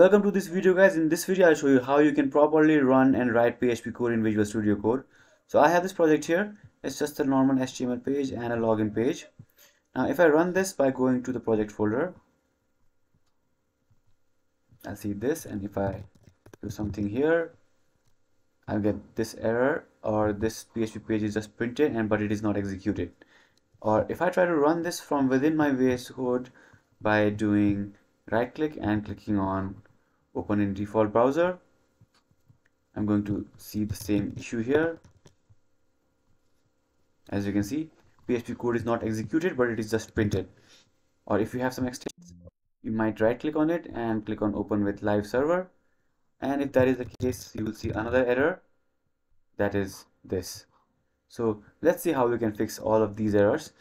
Welcome to this video guys. In this video I'll show you how you can properly run and write PHP code in Visual Studio Code. So I have this project here. It's just a normal HTML page and a login page. Now if I run this by going to the project folder, I'll see this and if I do something here, I'll get this error or this PHP page is just printed and but it is not executed. Or if I try to run this from within my VS Code by doing right click and clicking on open in default browser. I'm going to see the same issue here. As you can see PHP code is not executed but it is just printed. Or if you have some extensions you might right click on it and click on open with live server. And if that is the case you will see another error. That is this. So let's see how we can fix all of these errors.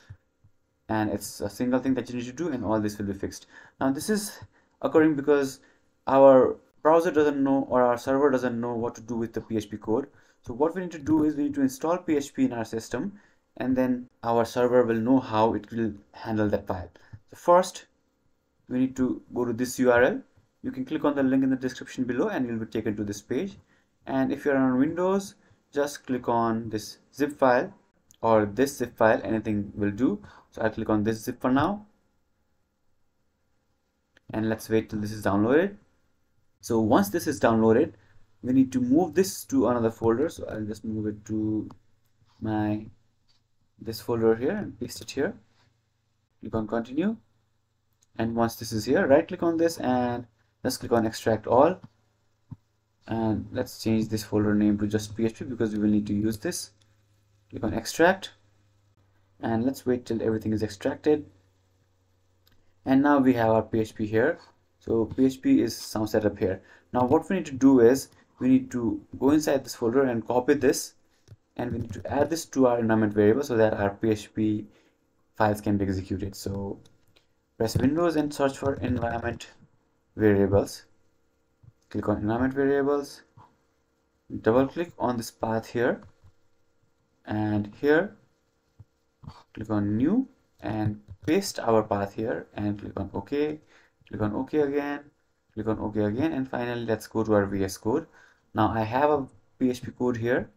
And it's a single thing that you need to do and all this will be fixed. Now this is occurring because our browser doesn't know or our server doesn't know what to do with the PHP code. So what we need to do is we need to install PHP in our system and then our server will know how it will handle that file. So first we need to go to this URL you can click on the link in the description below and you'll be taken to this page. And if you're on Windows just click on this zip file or this zip file anything will do. So I'll click on this zip for now. And let's wait till this is downloaded so once this is downloaded we need to move this to another folder. So I'll just move it to my this folder here and paste it here. Click on continue. And once this is here right click on this and let's click on extract all. And let's change this folder name to just php because we will need to use this. Click on extract. And let's wait till everything is extracted. And now we have our php here so php is some setup here. Now what we need to do is we need to go inside this folder and copy this and we need to add this to our environment variable so that our php files can be executed. So press windows and search for environment variables. Click on environment variables. Double click on this path here. And here click on new and paste our path here and click on ok click on ok again click on ok again and finally let's go to our vs code. Now i have a php code here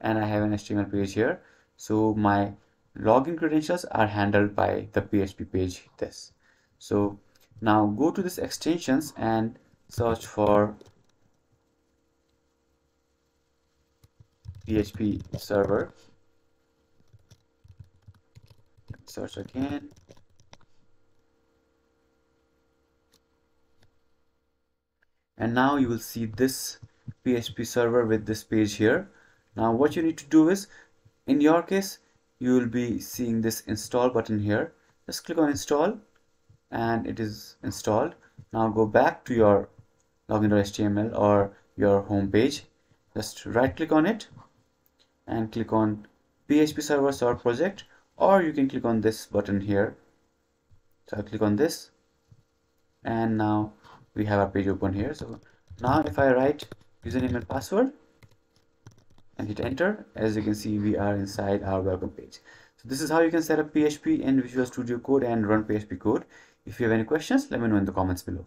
and i have an html page here. So my login credentials are handled by the php page this. So now go to this extensions and search for php server. Search again and now you will see this PHP server with this page here. Now what you need to do is in your case you will be seeing this install button here. Just click on install and it is installed. Now go back to your login.html or your home page. Just right click on it and click on php server or project or you can click on this button here. So I'll click on this. And now we have our page open here so now if I write username and password and hit enter as you can see we are inside our welcome page. So this is how you can set up PHP in Visual Studio Code and run PHP code. If you have any questions let me know in the comments below